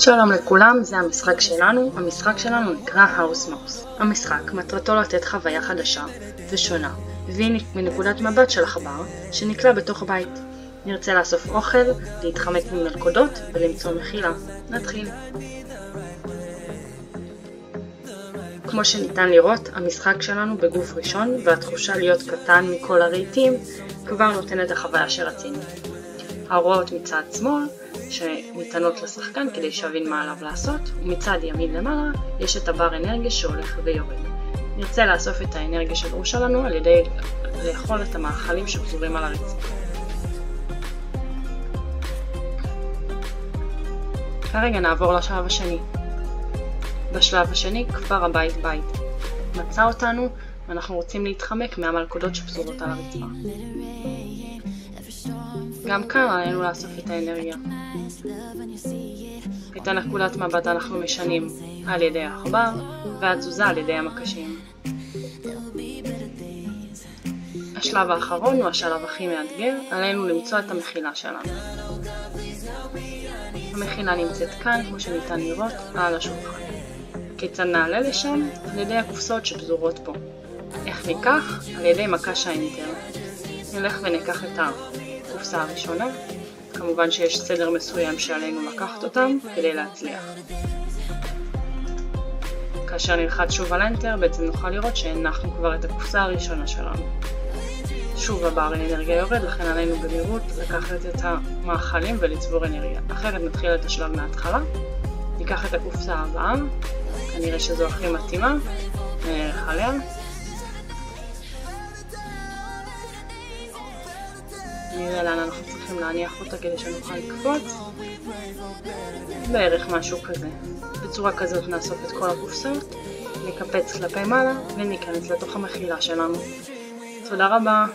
שלום לכולם, זה המשחק שלנו. המשחק שלנו נקרא האוס מאוס. המשחק מטרתו לתת חוויה חדשה ושונה, והיא מנקודת מבט של עכבר שנקלע בתוך בית. נרצה לאסוף אוכל, להתחמק ממלכודות ולמצוא מחילה. נתחיל. כמו שניתן לראות, המשחק שלנו בגוף ראשון, והתחושה להיות קטן מכל הרהיטים כבר נותנת החוויה שרצינו. ההוראות מצד שמאל שניתנות לשחקן כדי שיבין מה עליו לעשות, ומצד ימין למעלה יש את הבר אנרגיה שהולך ויורד. נרצה לאסוף את האנרגיה של אור שלנו על ידי לאכול את המאכלים שפזורים על הרצפה. כרגע נעבור לשלב השני. בשלב השני כפר הבית בית. מצא אותנו ואנחנו רוצים להתחמק מהמלכודות שפזורות על הרצפה. גם כאן עלינו לאסוף את האנרגיה. את הנקודת מבט אנחנו משנים על ידי העכבר והתזוזה על ידי המקשים. השלב האחרון הוא השלב הכי מאתגר, עלינו למצוא את המחילה שלנו. המחילה נמצאת כאן, כמו שניתן לראות, על השולחן. כיצד נעלה לשם? על ידי הקופסאות שפזורות פה. איך ניקח? על ידי מקש האינטר. נלך וניקח את הקופסה הראשונה, כמובן שיש סדר מסוים שעלינו לקחת אותם כדי להצליח. כאשר נלחץ שוב על Enter בעצם נוכל לראות שהנחנו כבר את הקופסה הראשונה שלנו. שוב הבר אנרגיה יורד, לכן עלינו במהירות לקחת את המאכלים ולצבור אנרגיה. אחרת נתחיל את השלב מההתחלה, ניקח את הקופסה הבאה, כנראה שזו הכי מתאימה, נלך עליה. נראה לאן אנחנו צריכים להניח אותה כדי שנוכל לקפוץ. בערך משהו כזה. בצורה כזאת נאסוף את כל הקופסאות, נקפץ כלפי מעלה וניכנס לתוך המחילה שלנו. תודה רבה.